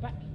back.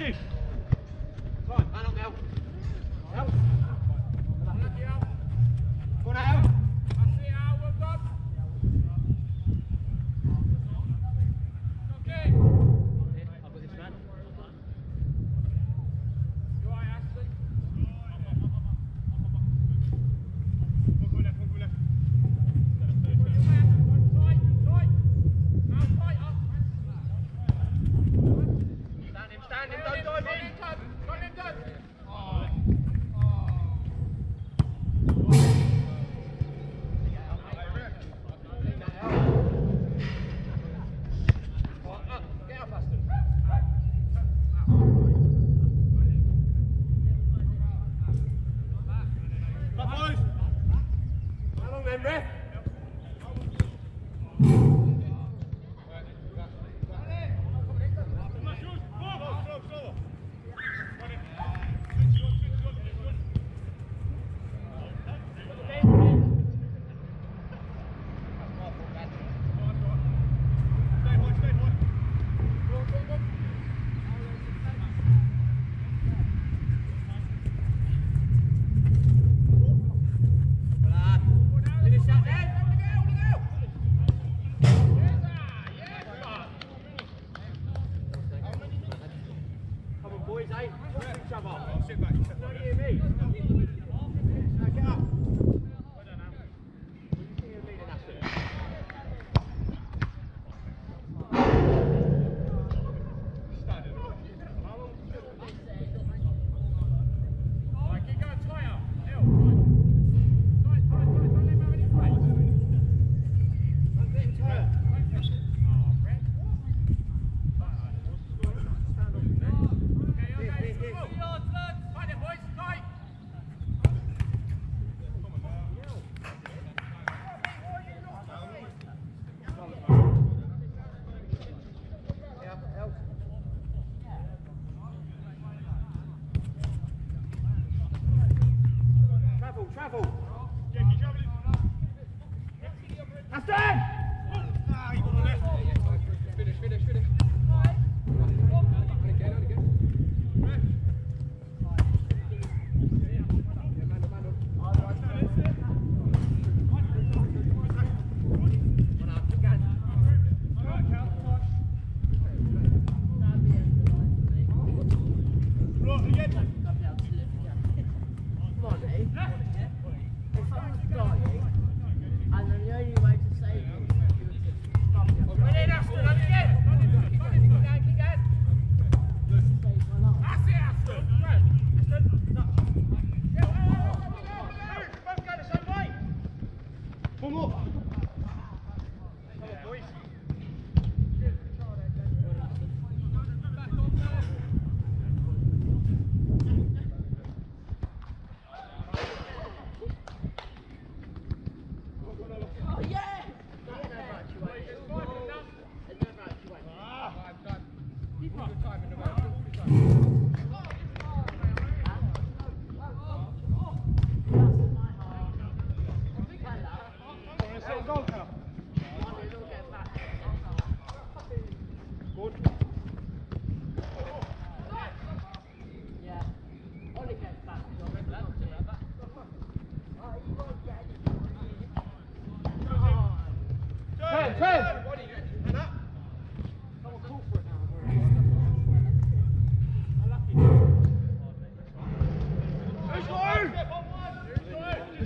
And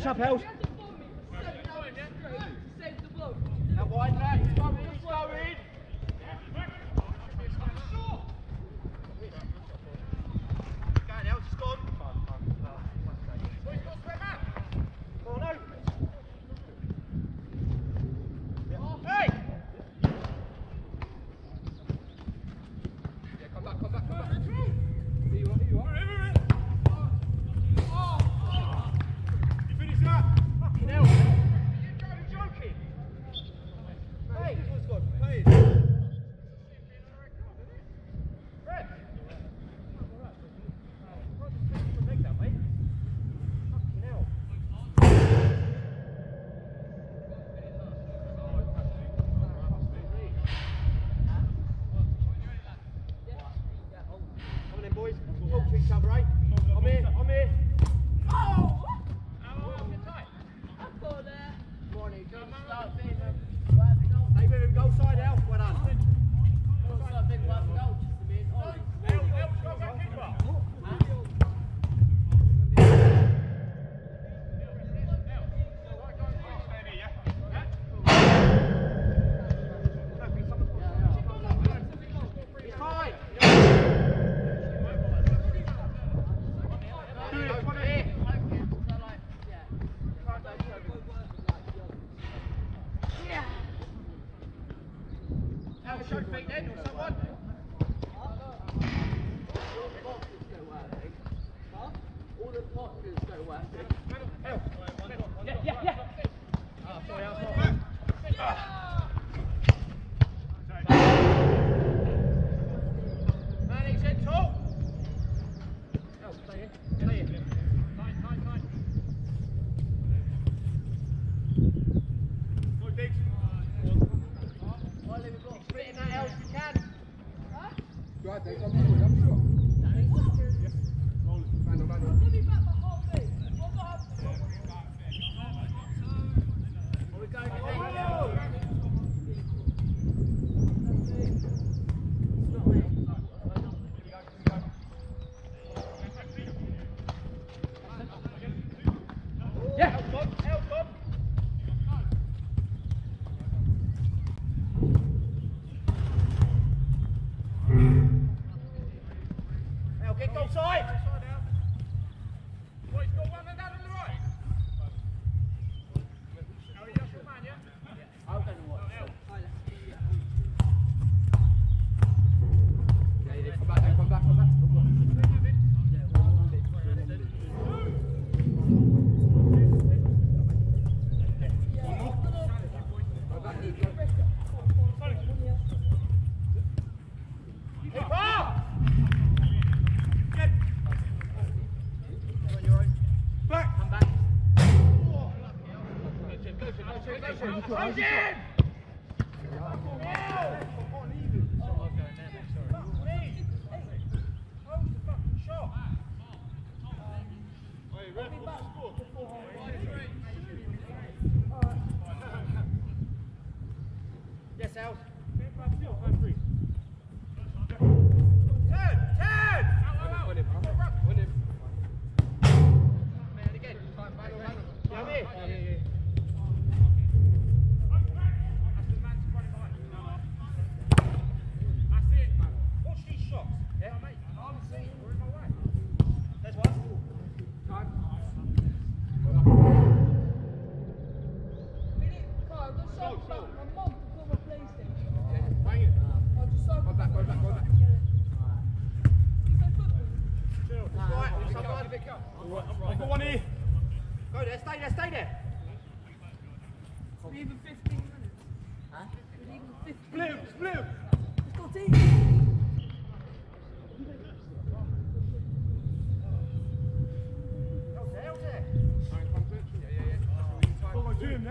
Push up,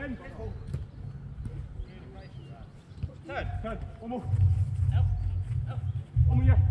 time. Go on, do him then. Turn. Turn. One more, yeah.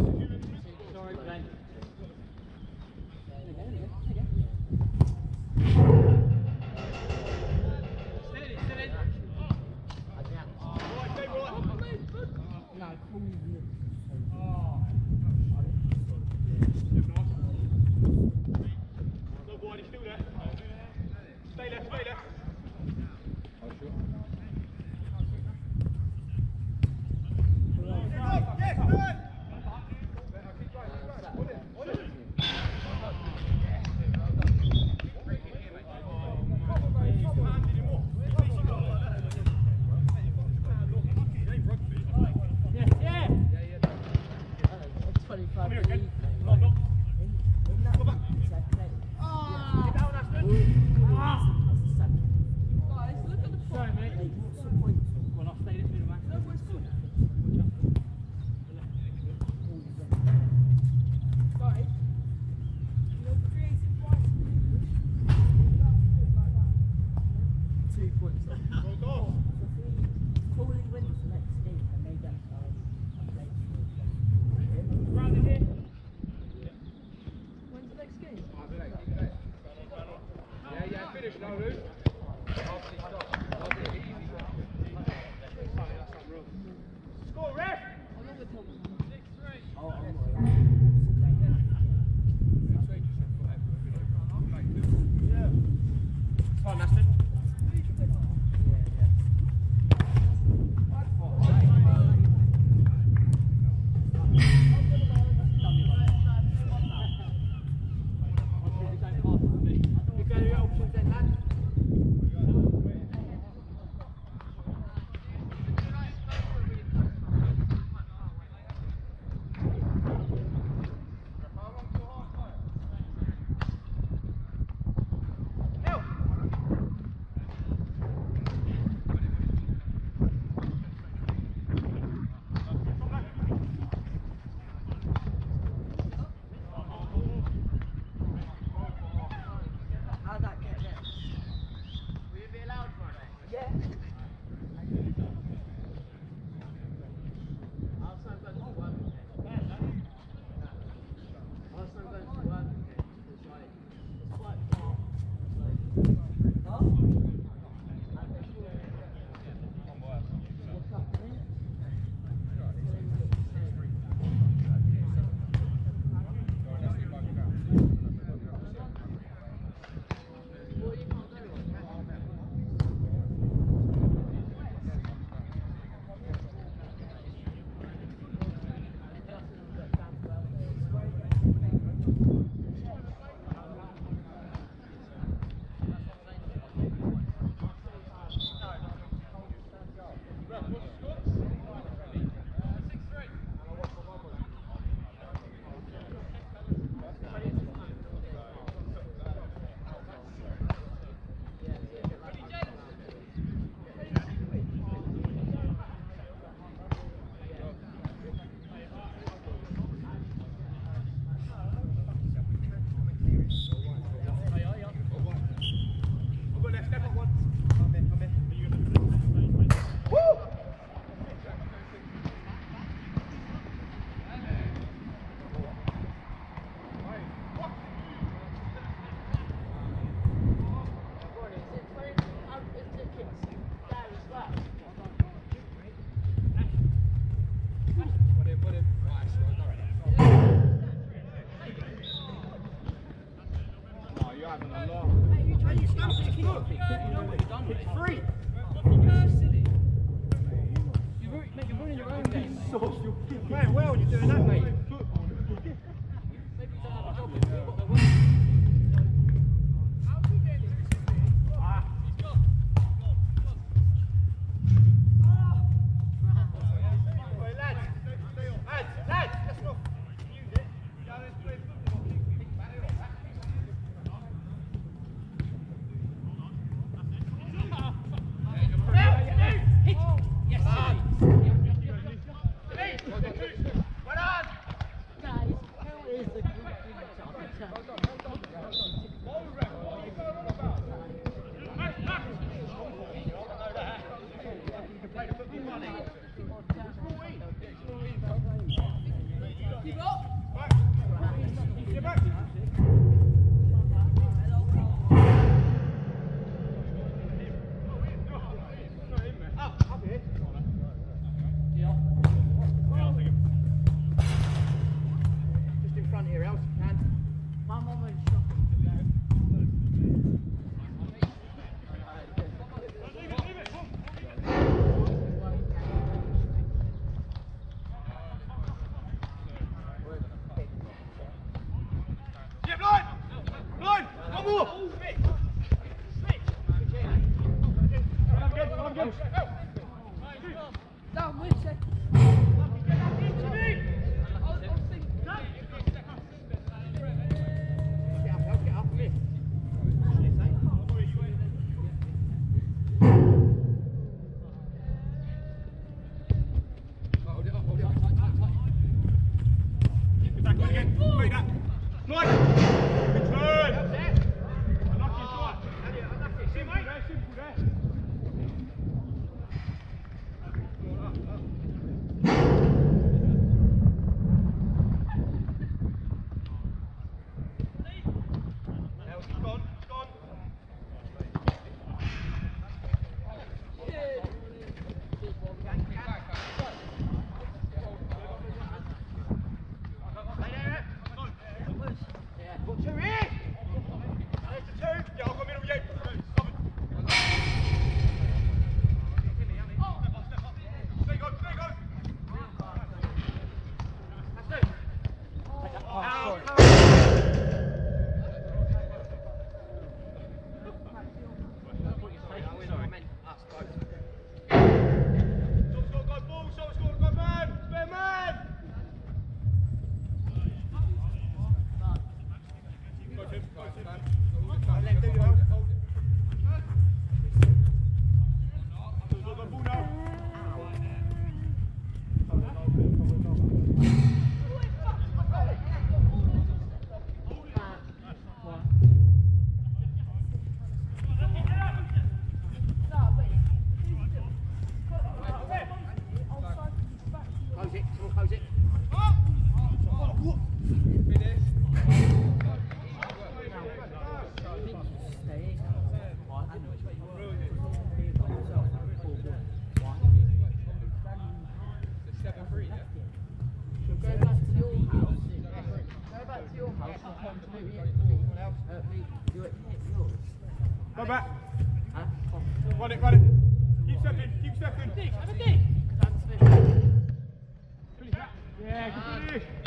One Go back. Huh? Run it, run it. Keep stepping, keep stepping. Have a dig, have a dig. Yeah, continue.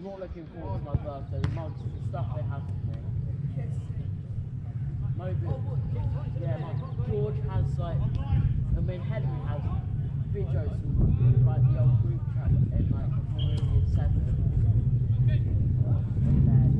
I'm not looking forward to my birthday. The mugs, the stuff they have for me. My, yeah, my, George has like, I mean Henry has videos from like the old group chat in like 2007. And then,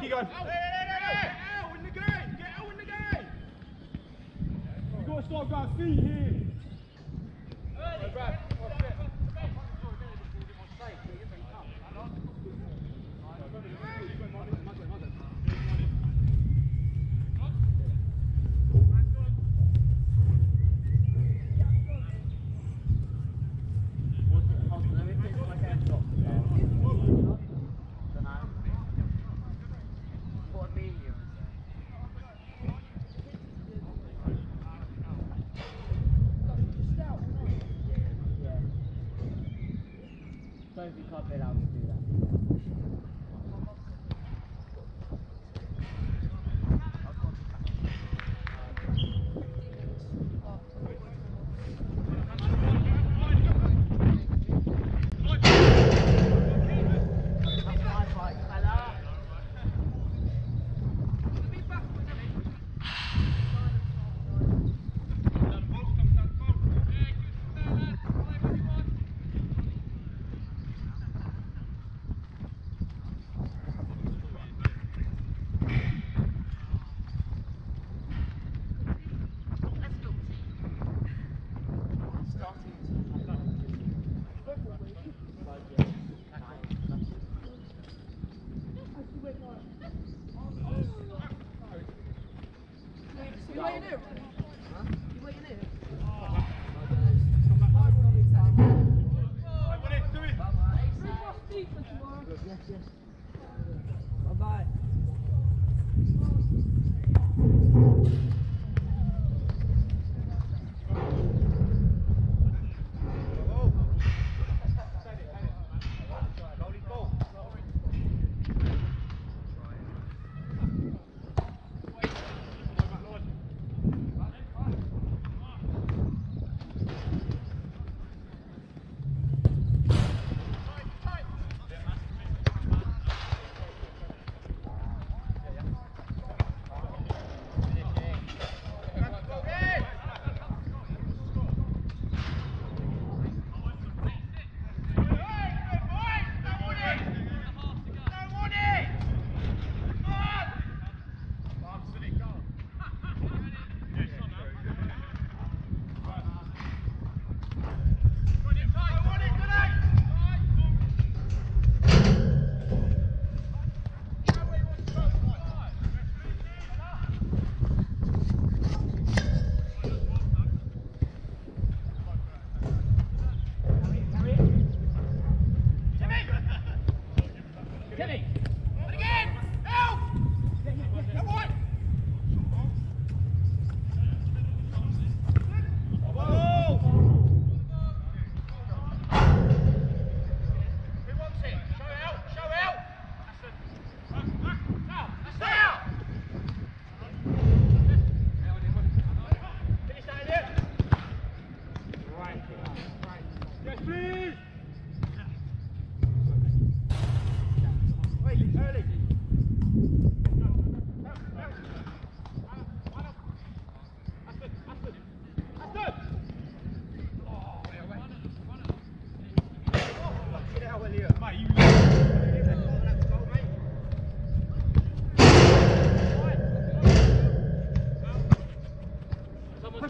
Jackie, go. around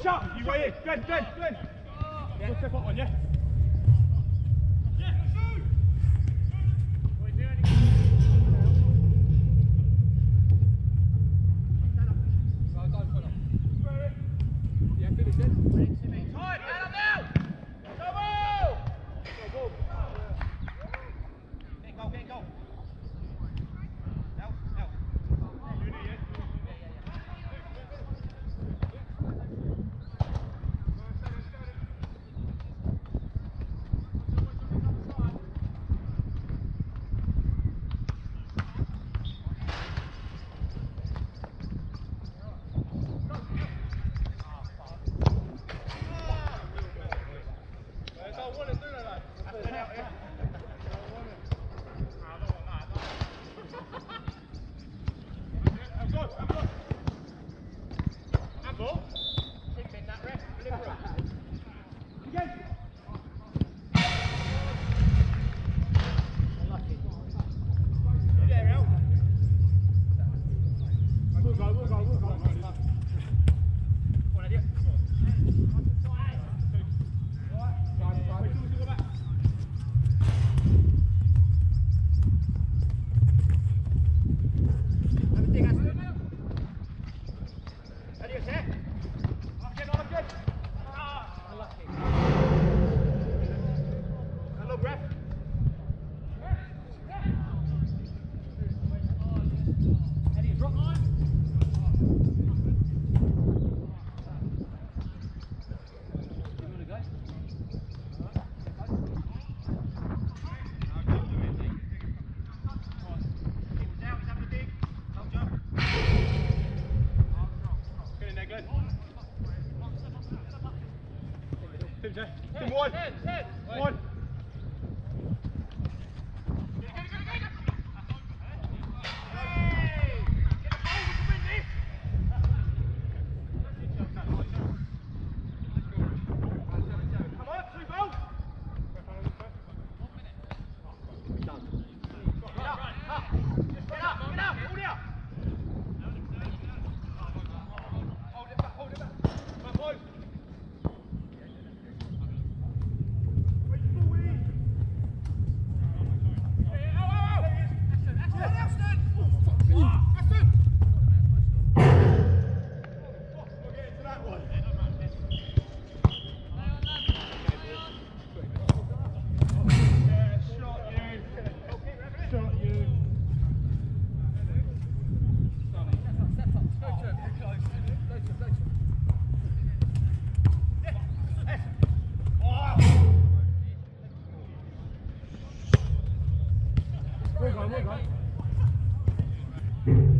shot. You right here. Glenn, Glen, Glen. Yeah. Up one, yeah? Jay. Ten, One. Ten, ten. One. Thank you.